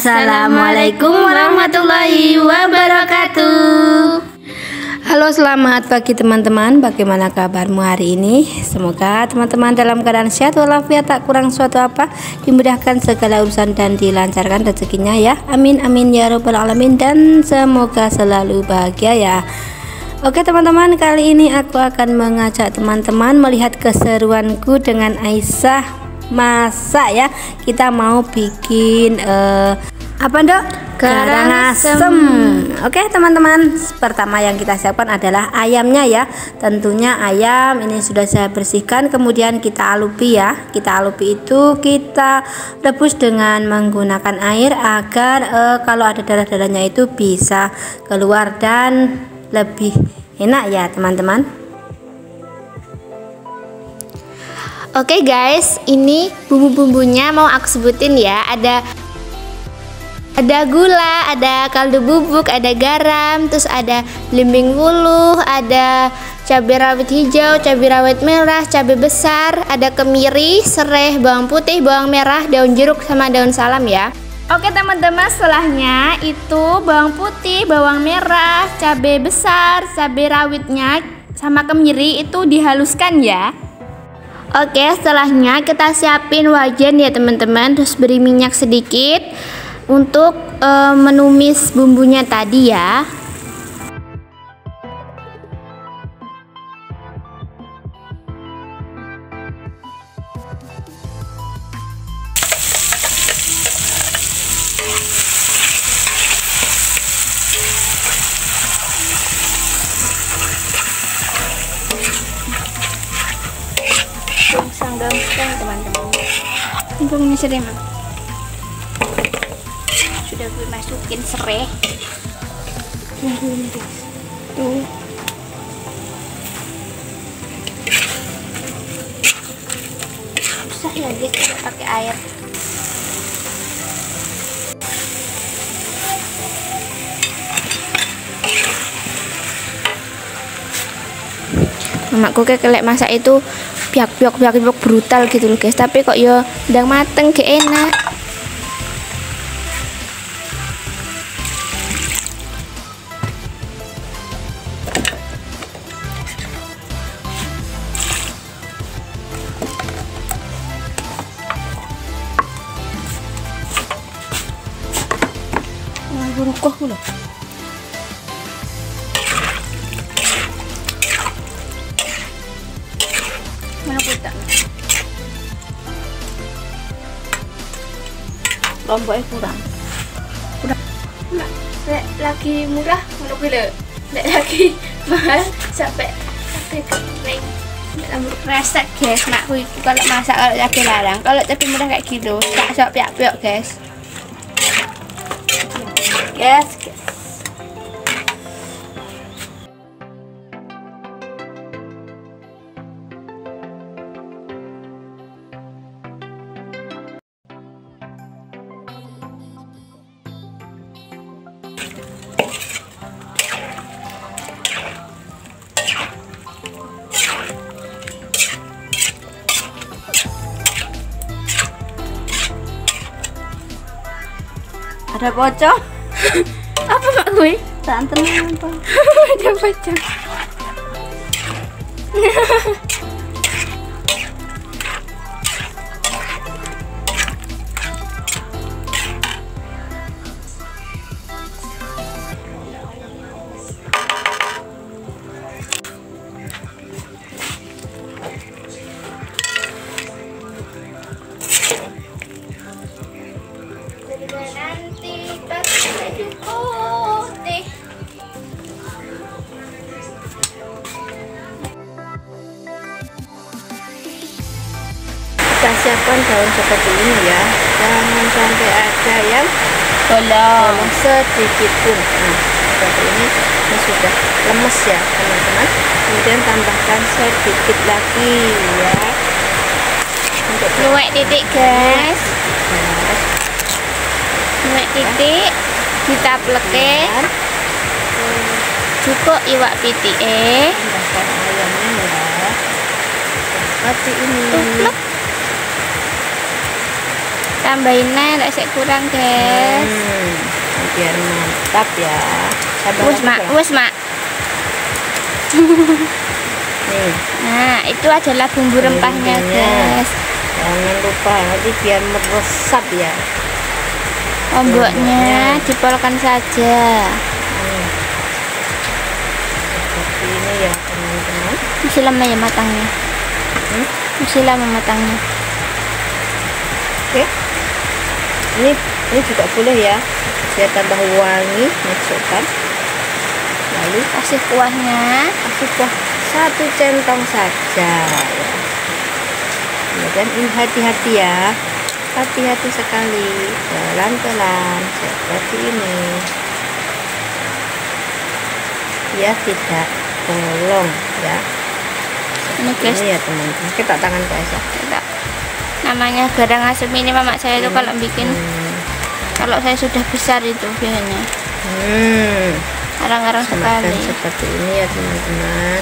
Assalamualaikum warahmatullahi wabarakatuh. Halo selamat pagi teman-teman. Bagaimana kabarmu hari ini? Semoga teman-teman dalam keadaan sehat walafiat. Tak kurang suatu apa Dimudahkan segala urusan dan dilancarkan rezekinya ya. Amin amin ya robbal alamin. Dan semoga selalu bahagia ya. Oke teman-teman kali ini aku akan mengajak teman-teman melihat keseruanku dengan Aisyah masak ya kita mau bikin uh, apa dok karangasem oke teman-teman pertama yang kita siapkan adalah ayamnya ya. Tentunya ayam ini sudah saya bersihkan kemudian kita alupi ya. Kita alupi itu kita rebus dengan menggunakan air agar uh, kalau ada darah-darahnya itu bisa keluar dan lebih enak ya teman-teman Oke guys, ini bumbu-bumbunya mau aku sebutin ya. Ada ada gula, ada kaldu bubuk, ada garam, terus ada belimbing wuluh, ada cabai rawit hijau, cabai rawit merah, cabai besar, ada kemiri, serai, bawang putih, bawang merah, daun jeruk sama daun salam ya. Oke teman-teman setelahnya itu bawang putih, bawang merah, cabai besar, cabai rawitnya sama kemiri itu dihaluskan ya. Oke, setelahnya kita siapin wajan ya teman-teman, terus beri minyak sedikit untuk e, menumis bumbunya tadi ya. Gampang teman-teman. Ini serai sudah gue masukin serai. Tuh susah ya guys pakai air. Mamaku kayak kelek masak itu piak piak piak piak brutal gitu loh guys tapi kok yo udah mateng ke enak loh. Putak lomboknya kurang. Kurang. Nah, lagi murah mana bila? Lagi mahal sampai sampai kering lambut resek guys makku itu kalau masak kalau lagi larang. Kalau tapi murah kayak gitu tak sok piak-piak guys. Yes ada pocong? Apa mak gue santan apa ada pocong daun seperti ini ya. Jangan sampai ada yang bolong sedikit pun. Nah seperti ini ini sudah lemes ya teman-teman. Kemudian tambahkan sedikit lagi ya. Untuk luwek titik guys. Luwek titik. Kita pleke. Cukup iwak piti eh tambahkan ayamnya ya. Seperti ini. Tuplek. Tambahin nih lek kurang guys. Hmm, biar mantap ya. Wes mak. Wes mak. Nih nah itu adalah bumbu rempahnya guys. Jangan lupa nanti biar meresap ya. Omboknya dipolkan saja. Hmm. seperti ini ya teman-teman. Masih lama ya matangnya. Hmm? masih lama matangnya. Oke ini ini juga boleh ya. Saya tambah wangi masukkan. Lalu kasih kuahnya. kasih kuah satu centong saja ya. Dan ini hati-hati ya. Hati-hati sekali. Pelan-pelan seperti ini. Ya tidak bolong ya. Ini guys. ini ya teman-teman. Kita tangan guys ya. Kita namanya garang asam ini mama saya itu kalau bikin kalau saya sudah besar itu biasanya hmm. arang-arang sekali. seperti ini ya teman-teman.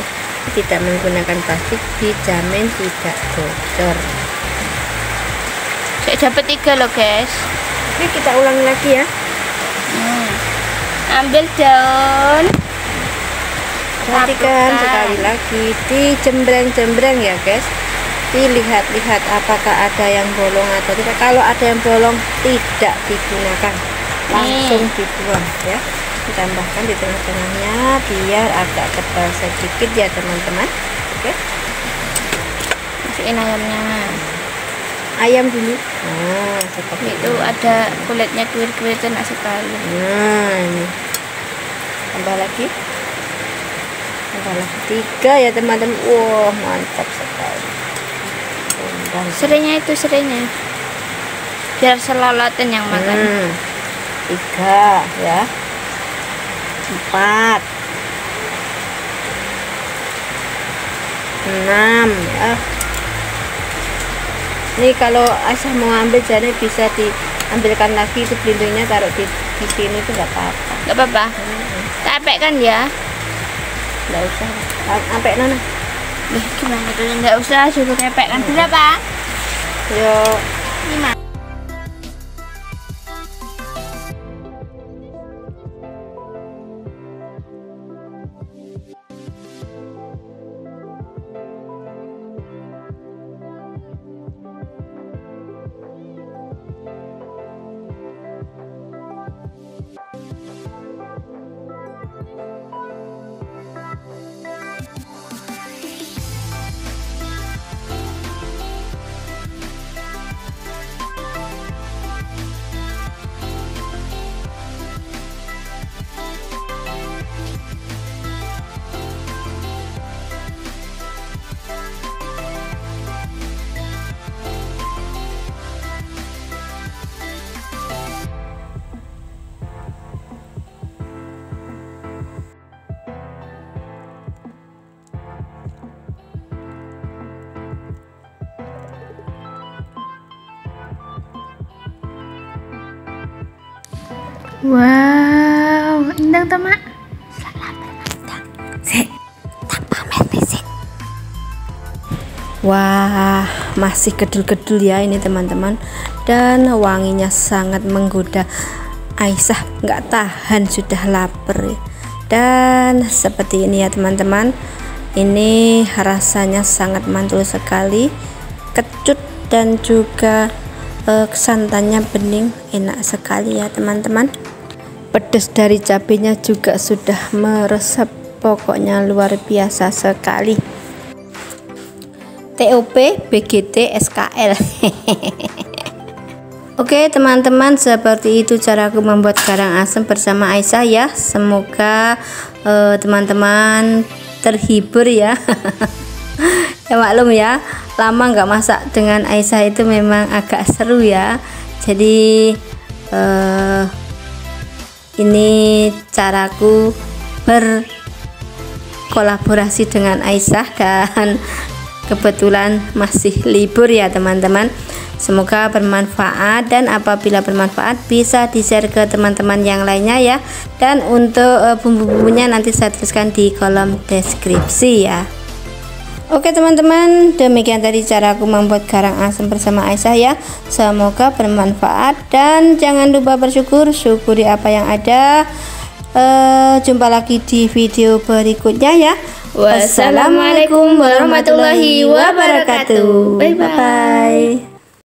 Tidak menggunakan plastik dijamin tidak bocor. Saya dapat tiga loh guys. Oke kita ulangi lagi ya. Hmm. ambil daun. Perhatikan sekali lagi di jembreng-jembreng ya guys dilihat-lihat apakah ada yang bolong atau tidak. Kalau ada yang bolong tidak digunakan. Langsung dibuang ya. Ditambahkan di tengah-tengahnya biar agak tebal sedikit ya teman-teman. Oke. Masukin ayamnya ayam dulu. Nah seperti itu ini. ada kulitnya kuir-kuir enak sekali nah ini. Tambah lagi. Tambah lagi. Tiga ya teman-teman. Wow mantap sekali Serenya itu serenya. Biar selolotan yang makan. Hmm. Tiga ya. Empat. Enam ya. Ini kalau asal mau ambil jadi bisa diambilkan lagi itu pelindungnya taruh di, di sini itu nggak apa-apa. Nggak apa-apa. Hmm. Capek kan ya? Nggak usah. Sampai nana. Nih, gimana tuh? Nggak usah, suruh kepek kan berapa? Yuk. Lima. Wow, indang. Selamat. Si, tak pamer. Wah, masih gedul-gedul ya ini teman-teman. Dan wanginya sangat menggoda. Aisyah nggak tahan sudah lapar. Ya. Dan seperti ini ya teman-teman. Ini rasanya sangat mantul sekali. Kecut dan juga uh, santannya bening enak sekali ya teman-teman pedas dari cabenya juga sudah meresap pokoknya luar biasa sekali. TOP BGT SKL Oke teman-teman seperti itu caraku membuat garang asam bersama Aisyah ya. Semoga eh, teman-teman uh, terhibur ya. Ya maklum ya lama nggak masak dengan Aisyah itu memang agak seru ya. Jadi uh, ini caraku berkolaborasi dengan Aisyah dan kebetulan masih libur ya teman-teman. Semoga bermanfaat dan apabila bermanfaat bisa di share ke teman-teman yang lainnya ya. Dan untuk uh, bumbu-bumbunya nanti saya tuliskan di kolom deskripsi ya Oke teman-teman, demikian tadi cara aku membuat garang asam bersama Aisyah ya. Semoga bermanfaat dan jangan lupa bersyukur, syukuri apa yang ada. Uh, jumpa lagi di video berikutnya ya. Wassalamualaikum warahmatullahi wabarakatuh. Bye bye.